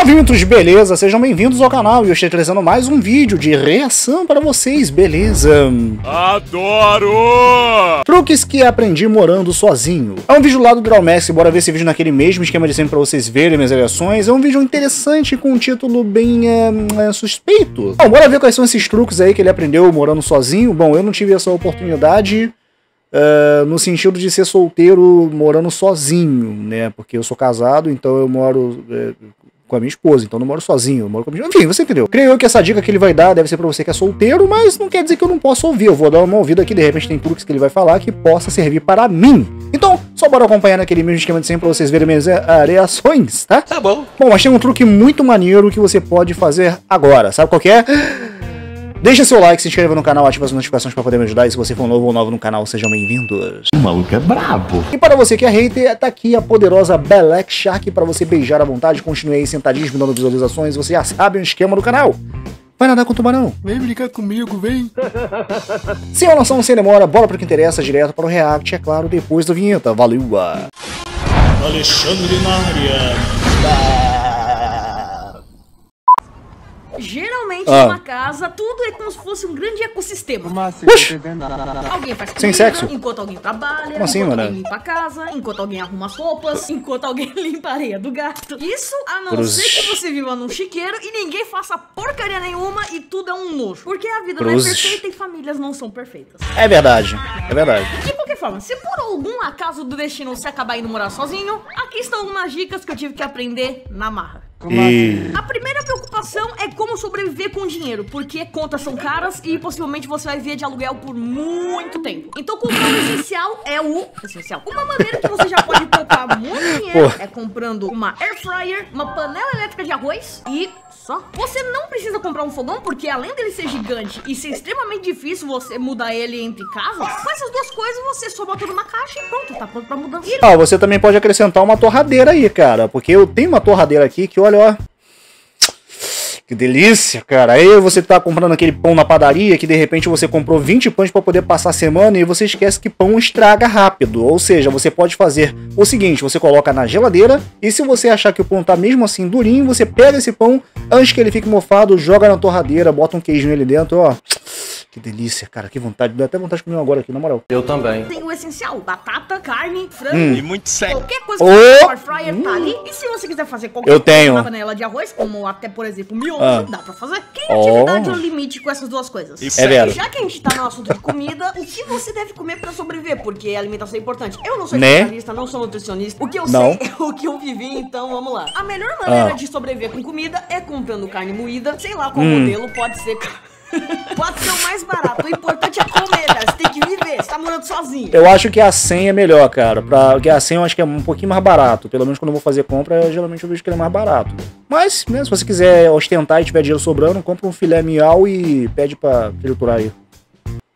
Novinhos, beleza? Sejam bem-vindos ao canal e eu estou trazendo mais um vídeo de reação para vocês, beleza? Adoro! Truques que aprendi morando sozinho. É um vídeo lá do Drawmax, bora ver esse vídeo naquele mesmo esquema de sempre para vocês verem minhas reações. É um vídeo interessante com um título bem é, suspeito. Bom, bora ver quais são esses truques aí que ele aprendeu morando sozinho. Bom, eu não tive essa oportunidade uh, no sentido de ser solteiro morando sozinho, né? Porque eu sou casado, então eu moro é, com a minha esposa, então não moro sozinho, eu moro com a minha... Enfim, você entendeu. Creio eu que essa dica que ele vai dar deve ser pra você que é solteiro, mas não quer dizer que eu não possa ouvir. Eu vou dar uma ouvida aqui, de repente tem truques que ele vai falar que possa servir para mim. Então, só bora acompanhar naquele mesmo esquema de sempre pra vocês verem minhas eh, reações, tá? Tá bom. Bom, mas tem um truque muito maneiro que você pode fazer agora. Sabe qual que é? Deixa seu like, se inscreva no canal, ative as notificações para poder me ajudar. E se você for novo ou novo no canal, sejam bem-vindos. O maluco é brabo. E para você que é hater, tá aqui a poderosa Black Shark para você beijar à vontade. Continue aí sentadinho, me dando visualizações. Você já sabe o esquema do canal. Vai nadar com o tubarão. Vem brincar comigo, vem. Sem noção, sem demora, bora pro que interessa, direto para o react, é claro, depois da vinheta. Valeu! Alexandre na Geralmente, Ah. numa casa, tudo é como se fosse um grande ecossistema. Oxi! Alguém faz Sem comida, sexo? enquanto alguém trabalha, Como assim, enquanto mano? alguém limpa a casa, enquanto alguém arruma as roupas, enquanto alguém limpa a areia do gato. Isso a não Cruzes. ser que você viva num chiqueiro e ninguém faça porcaria nenhuma e tudo é um nojo. Porque a vida Cruzes. não é perfeita e famílias não são perfeitas. É verdade, é verdade. De qualquer forma, se por algum acaso do destino você acabar indo morar sozinho, aqui estão algumas dicas que eu tive que aprender na marra. E... A primeira preocupação é como sobreviver com dinheiro, porque contas são caras e possivelmente você vai viver de aluguel por muito tempo. Então comprar o essencial é o essencial. Uma maneira que você já pode poupar muito dinheiro Pô. é comprando uma air fryer, uma panela elétrica de arroz e só. Você não precisa comprar um fogão porque além dele ser gigante e ser extremamente difícil você mudar ele entre casas, com essas duas coisas você só bota numa caixa e pronto, tá pronto pra mudança. Ah, você também pode acrescentar uma torradeira aí, cara. Porque eu tenho uma torradeira aqui que, olha, ó. Que delícia, cara. Aí você tá comprando aquele pão na padaria que de repente você comprou 20 pães para poder passar a semana e você esquece que pão estraga rápido. Ou seja, você pode fazer o seguinte: você coloca na geladeira e se você achar que o pão tá mesmo assim durinho, você pega esse pão antes que ele fique mofado, joga na torradeira, bota um queijinho ali dentro, ó. Que delícia, cara. Que vontade. Deu até vontade de comer um agora aqui, na moral. Eu também. tem o essencial: batata, carne, frango. Hum. E muito sério. Qualquer coisa que você for fryer tá ali. E se você quiser fazer qualquer Eu tenho. coisa na panela de arroz, como até, por exemplo, miojo, Ah. dá pra fazer. Criatividade Oh. é o limite com essas duas coisas. Isso É verdade. já que a gente tá no assunto de comida, o que você deve comer pra sobreviver? Porque a alimentação é importante. Eu não sou Né? especialista, não sou nutricionista. O que eu Não. sei é o que eu vivi, então vamos lá. A melhor maneira Ah. de sobreviver com comida é comprando carne moída. Sei lá qual Hum. modelo, pode ser... Pode ser o mais barato. O importante é comer, cara. Você tem que viver. Você tá morando sozinho. Eu acho que a 100 é melhor, cara. Pra, porque a 100 eu acho que é um pouquinho mais barato. Pelo menos quando eu vou fazer compra, geralmente eu vejo que ele é mais barato. Mas, né, se você quiser ostentar e tiver dinheiro sobrando, compra um filé miau e pede pra triturar aí.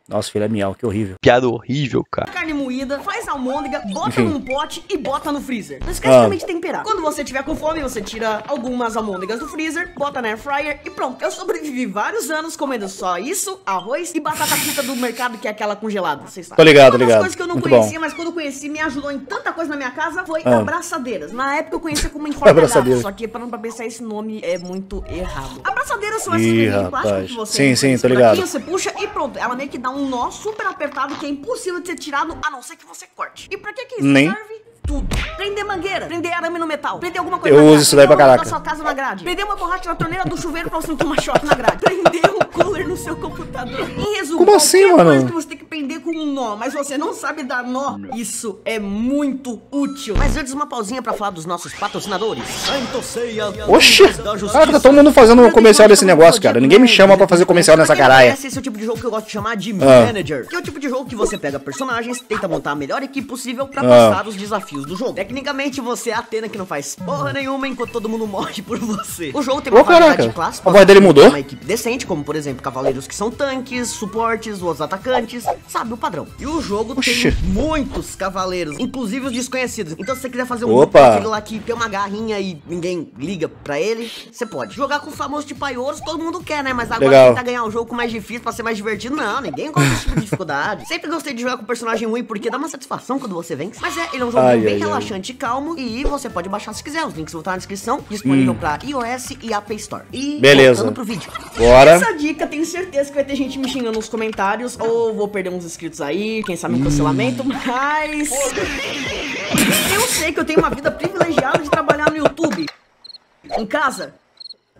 Nossa, filé miau, que horrível. Piada horrível, cara. carne moída, faz almôndega, bota Enfim. num pote e bota no freezer. Não esquece Ah. também de temperar. Quando você tiver com fome, você tira algumas almôndegas do freezer, bota na air fryer e pronto. Eu sobrevivi vários anos comendo só isso, arroz e batata frita do mercado, que é aquela congelada, vocês sabem. Tô ligado, Uma das ligado. coisas que eu não Muito conhecia, bom. mas conheci, me ajudou em tanta coisa na minha casa, foi Ah. abraçadeiras. Na época eu conhecia como Abraçadeira. só que parando pra pensar, esse nome é muito errado. Abraçadeiras são essas coisinhas de plástico rapaz. que você Sim, sim, tô ligado. você puxa e pronto. Ela meio que dá um nó super apertado que é impossível de ser tirado a não ser que você corte. E pra que que isso Nem. serve? Tudo. Prender mangueira, prender arame no metal, prender alguma coisa Eu na uso grade, isso daí pra caraca. sua casa na grade, prender uma borracha na torneira do chuveiro pra você não tomar choque na grade, prender o cooler no seu computador. Em resumo, Como assim, mano? coisa que você tem que prender com um nó, mas você não sabe dar nó, isso é muito útil. Mas antes uma pausinha pra falar dos nossos patrocinadores. Santo Ceia. Oxi! Cara, tá todo mundo fazendo comercial desse negócio, cara. Ninguém me chama pra fazer comercial nessa conhece, Esse é o tipo de jogo que eu gosto de chamar de Ah. Manager. Que é o tipo de jogo que você pega personagens, tenta montar a melhor equipe possível pra Ah. passar os desafios do jogo. Tecnicamente, você é a Atena que não faz porra nenhuma enquanto todo mundo morre por você. O jogo tem uma Ô, variedade de classes. A voz dele mudou? Uma equipe decente, como por exemplo, cavaleiros que são tanques, suportes, os atacantes, sabe o padrão. E o jogo Oxi. tem muitos cavaleiros, inclusive os desconhecidos. Então se você quiser fazer um Opa. lá que tem uma garrinha e ninguém liga pra ele, você pode. Jogar com o famoso tipo Aiorus, todo mundo quer, né? Mas agora Legal. tentar ganhar o jogo com mais difícil pra ser mais divertido, não, ninguém gosta desse tipo de dificuldade. Sempre gostei de jogar com personagem ruim porque dá uma satisfação quando você vence. Mas é, ele é um jogo Ai, bem ai, relaxante e calmo. E você pode baixar se quiser. Os links vão estar na descrição. Disponível pra iOS e App Store. E Beleza. voltando pro vídeo. Bora. Essa dica, tenho certeza que vai ter gente me xingando nos comentários. Ou vou perder uns inscritos aí, quem sabe um cancelamento, mas. Eu sei que eu tenho uma vida privilegiada de trabalhar no YouTube. Em casa.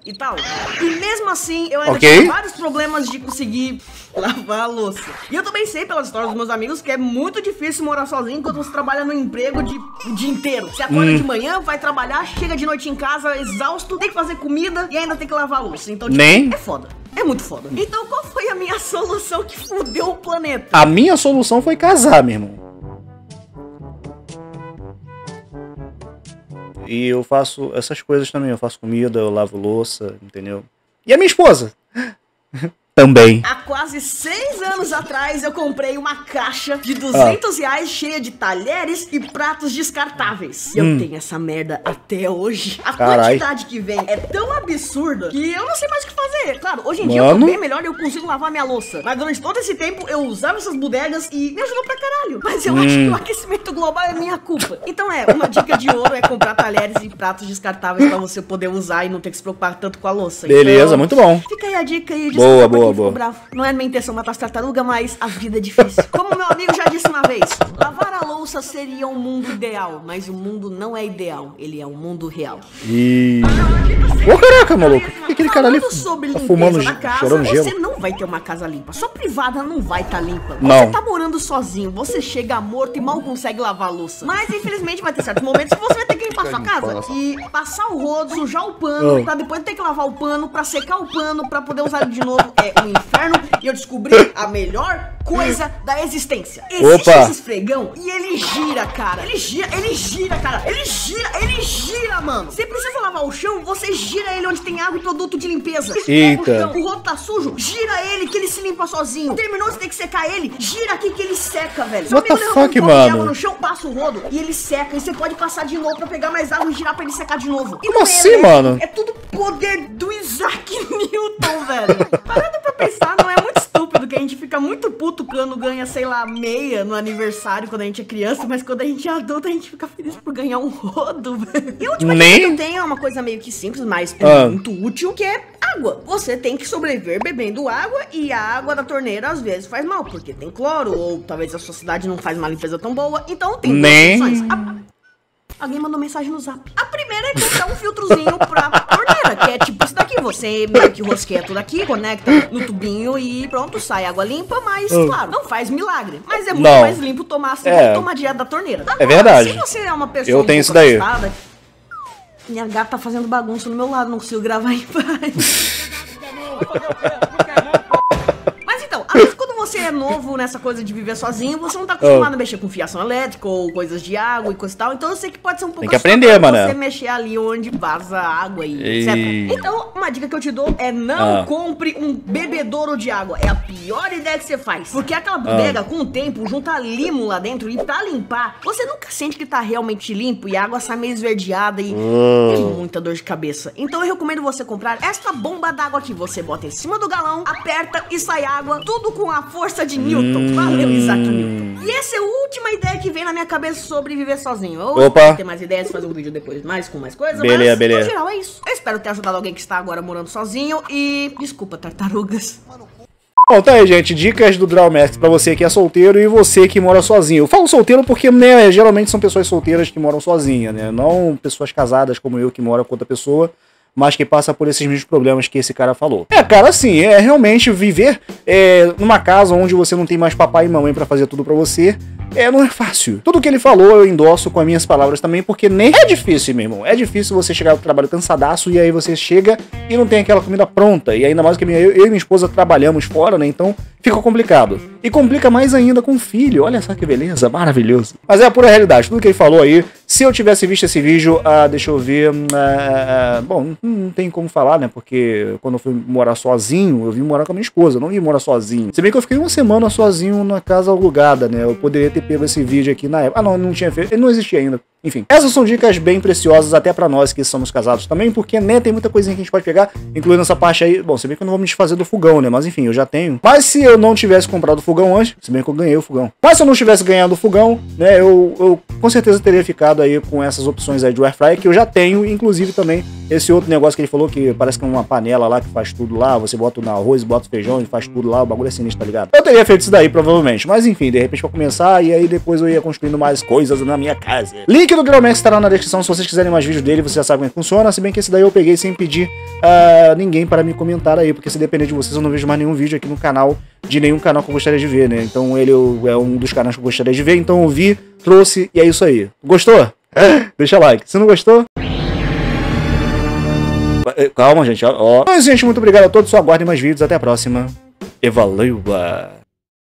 E tal. E mesmo assim, eu ainda Ok. tive vários problemas de conseguir lavar a louça. E eu também sei pelas histórias dos meus amigos que é muito difícil morar sozinho quando você trabalha no emprego de, o dia inteiro. Você acorda Hum. de manhã, vai trabalhar, chega de noite em casa exausto, tem que fazer comida e ainda tem que lavar a louça. Então, tipo, Nem. é foda. É muito foda. Então, qual foi a minha solução que fudeu o planeta? A minha solução foi casar, meu irmão. E eu faço essas coisas também. Eu faço comida, eu lavo louça, entendeu? E a minha esposa? Também. Há quase seis anos atrás eu comprei uma caixa de 200 reais cheia de talheres e pratos descartáveis. E eu tenho essa merda até hoje. A Hum. Carai. quantidade que vem é tão absurda que eu não sei mais o que fazer. Claro, hoje em dia eu tô Mano. bem melhor e eu consigo lavar minha louça. Mas durante todo esse tempo eu usava essas bodegas e me ajudou pra caralho. Mas eu acho Hum. que o aquecimento global é minha culpa. Então é, uma dica de ouro é comprar talheres e pratos descartáveis pra você poder usar e não ter que se preocupar tanto com a louça. Beleza, Então, muito bom. Fica aí a dica aí. Boa, desculpa pra boa, boa. bravo. Não é minha intenção matar as tartarugas, mas a vida é difícil. Como meu amigo já disse uma vez, lavar a louça seria um mundo ideal, mas o mundo não é ideal, ele é um mundo real. E. Ô caraca, maluco. Por que aquele cara ali Falando sobre tá limpeza fumando, da casa, cheirando você gelo? não vai ter uma casa limpa. Sua privada não vai estar limpa. Não. Você tá morando sozinho, você chega morto e mal consegue lavar a louça. Mas infelizmente vai ter certos momentos que você vai ter que limpar sua casa e passar o rodo, sujar o pano, Oh. pra depois ter que lavar o pano, pra secar o pano, pra poder usar ele de novo. É um inferno. E eu descobri a melhor coisa da existência. Existe Opa. esse esfregão e ele gira, cara. Ele gira, ele gira, cara. Ele gira, ele gira, mano. Você precisa lavar o chão, você gira ele onde tem água e produto de limpeza. Eita. O, chão, o rodo tá sujo, gira ele que ele se limpa sozinho. Terminou, você tem que secar ele, gira aqui que ele seca, velho. What the um fuck, de mano? no chão, passa o rodo e ele seca. E você pode passar de novo pra pegar mais água e girar pra ele secar de novo. E Como é assim, elétrico, mano? É tudo poder do Isaac Newton, velho. Parando pra pensar, não é muito estúpido que a gente fica muito puto quando ganha, sei lá, meia no aniversário quando a gente é criança, mas quando a gente é adulto a gente fica feliz por ganhar um rodo, velho. E a última Nem- que eu tenho é uma coisa meio que simples, mas é Ah. muito útil, que é água. Você tem que sobreviver bebendo água e a água da torneira às vezes faz mal, porque tem cloro, ou talvez a sua cidade não faz uma limpeza tão boa, então tem duas Nem- opções. A- Alguém mandou mensagem no zap. A primeira é comprar um filtrozinho pra torneira, que é tipo isso daqui. Você meio que rosqueia tudo aqui, conecta no tubinho e pronto, sai água limpa, mas claro, não faz milagre. Mas é muito Não. mais limpo tomar assim É. tomar direto da torneira. Agora, verdade. Se você é uma pessoa Eu tenho isso daí. minha gata tá fazendo bagunça no meu lado, não consigo gravar em paz. você é novo nessa coisa de viver sozinho, você não tá acostumado Oh. a mexer com fiação elétrica ou coisas de água e coisa e tal. Então eu sei que pode ser um pouco Tem que aprender, mané. você mexer ali onde vaza água e Ei. etc. Então, uma dica que eu te dou é não Ah. compre um bebedouro de água. É a pior ideia que você faz. Porque aquela Ah. bodega, com o tempo, junta limo lá dentro e pra limpar, você nunca sente que tá realmente limpo e a água sai meio esverdeada e Ah. tem muita dor de cabeça. Então eu recomendo você comprar esta bomba d'água que você bota em cima do galão, aperta e sai água, tudo com a força de Newton. Valeu, Isaac Newton. E essa é a última ideia que vem na minha cabeça sobre viver sozinho. Eu Opa. mais ideias, fazer um vídeo depois mais com mais coisas, Beleza, mas beleza. no geral é isso. Eu espero ter ajudado alguém que está agora morando sozinho e desculpa, tartarugas. Bom, tá aí, gente. Dicas do Draw Master pra você que é solteiro e você que mora sozinho. Eu falo solteiro porque, né, geralmente são pessoas solteiras que moram sozinhas, né? Não pessoas casadas como eu que mora com outra pessoa, mas que passa por esses mesmos problemas que esse cara falou. É, cara, assim, é realmente viver é, numa casa onde você não tem mais papai e mamãe pra fazer tudo pra você. É, não é fácil. Tudo que ele falou eu endosso com as minhas palavras também, porque nem é difícil, meu irmão. É difícil você chegar ao trabalho cansadaço e aí você chega e não tem aquela comida pronta. E ainda mais que eu e minha esposa trabalhamos fora, né? Então fica complicado. E complica mais ainda com o filho. Olha só que beleza, maravilhoso. Mas é a pura realidade, tudo que ele falou aí. Se eu tivesse visto esse vídeo, ah, deixa eu ver. ah, bom, não, tem como falar, né? Porque quando eu fui morar sozinho, eu vim morar com a minha esposa, não vim morar sozinho. Se bem que eu fiquei uma semana sozinho na casa alugada, né? Eu poderia ter pego esse vídeo aqui na época. Ah, não, não tinha feito. Ele não existia ainda. Enfim, essas são dicas bem preciosas até pra nós que somos casados também, porque, né, tem muita coisinha que a gente pode pegar, incluindo essa parte aí. Bom, se bem que eu não vou me desfazer do fogão, né? Mas enfim, eu já tenho. Mas se eu não tivesse comprado o fogão antes, se bem que eu ganhei o fogão. Mas se eu não tivesse ganhado o fogão, né, eu, eu com certeza teria ficado aí com essas opções aí de air fryer que eu já tenho, inclusive também esse outro negócio que ele falou que parece que é uma panela lá que faz tudo lá, você bota no arroz, bota o feijão e faz tudo lá, o bagulho é sinistro, tá ligado? Eu teria feito isso daí provavelmente, mas enfim, de repente pra começar e aí depois eu ia construindo mais coisas na minha casa. Link do Growmax estará na descrição se vocês quiserem mais vídeos dele, vocês já sabem como é que funciona, se bem que esse daí eu peguei sem pedir uh, ninguém para me comentar aí, porque se depender de vocês eu não vejo mais nenhum vídeo aqui no canal de nenhum canal que eu gostaria de ver, né? Então ele é um dos canais que eu gostaria de ver, então eu vi, trouxe e é isso aí. Gostou? Deixa like. Se não gostou, Calma, gente. Ó. Mas, gente, muito obrigado a todos. Só aguardem mais vídeos. Até a próxima. E valeu!